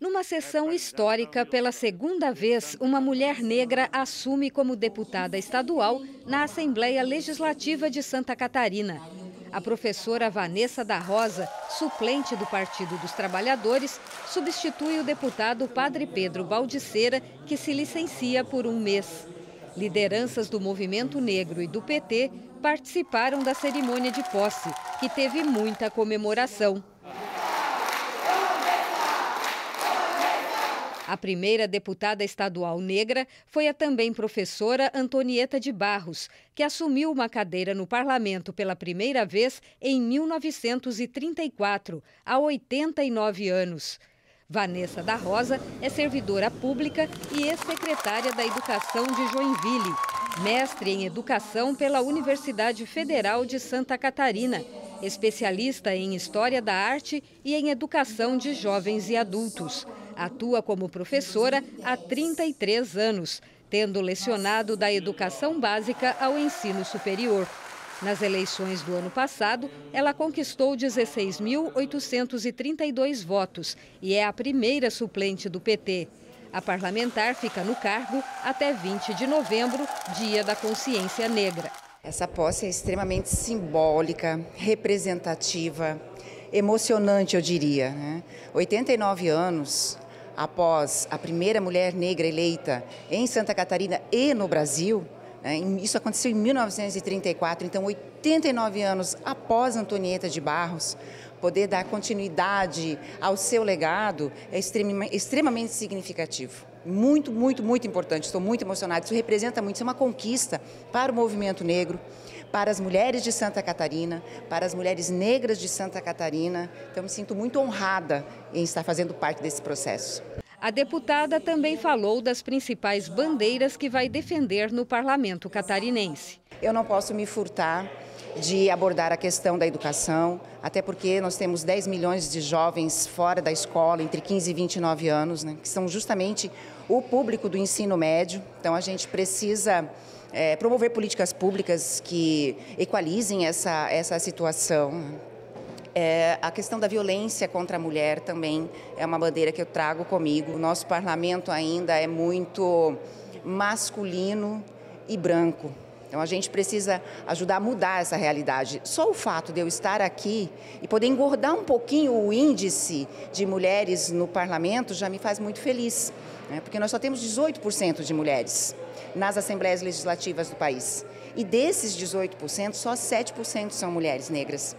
Numa sessão histórica, pela segunda vez, uma mulher negra assume como deputada estadual na Assembleia Legislativa de Santa Catarina. A professora Vanessa da Rosa, suplente do Partido dos Trabalhadores, substitui o deputado Padre Pedro Baldiceira, que se licencia por um mês. Lideranças do movimento negro e do PT participaram da cerimônia de posse, que teve muita comemoração. A primeira deputada estadual negra foi a também professora Antonieta de Barros, que assumiu uma cadeira no parlamento pela primeira vez em 1934, há 89 anos. Vanessa da Rosa é servidora pública e ex-secretária da Educação de Joinville, mestre em Educação pela Universidade Federal de Santa Catarina, especialista em História da Arte e em Educação de Jovens e Adultos. Atua como professora há 33 anos, tendo lecionado da educação básica ao ensino superior. Nas eleições do ano passado, ela conquistou 16.832 votos e é a primeira suplente do PT. A parlamentar fica no cargo até 20 de novembro, Dia da Consciência Negra. Essa posse é extremamente simbólica, representativa, emocionante, eu diria. Né? 89 anos, após a primeira mulher negra eleita em Santa Catarina e no Brasil. Né? Isso aconteceu em 1934, então 89 anos após Antonieta de Barros, poder dar continuidade ao seu legado é extremamente significativo. Muito, muito, muito importante. Estou muito emocionada. Isso representa muito, isso é uma conquista para o movimento negro, para as mulheres de Santa Catarina, para as mulheres negras de Santa Catarina. Então, me sinto muito honrada em estar fazendo parte desse processo. A deputada também falou das principais bandeiras que vai defender no parlamento catarinense. Eu não posso me furtar de abordar a questão da educação, até porque nós temos 10 milhões de jovens fora da escola, entre 15 e 29 anos, né, que são justamente o público do ensino médio. Então a gente precisa é, promover políticas públicas que equalizem essa, essa situação. É, a questão da violência contra a mulher também é uma bandeira que eu trago comigo. Nosso parlamento ainda é muito masculino e branco. Então a gente precisa ajudar a mudar essa realidade. Só o fato de eu estar aqui e poder engordar um pouquinho o índice de mulheres no parlamento já me faz muito feliz, né? porque nós só temos 18% de mulheres nas assembleias legislativas do país. E desses 18%, só 7% são mulheres negras.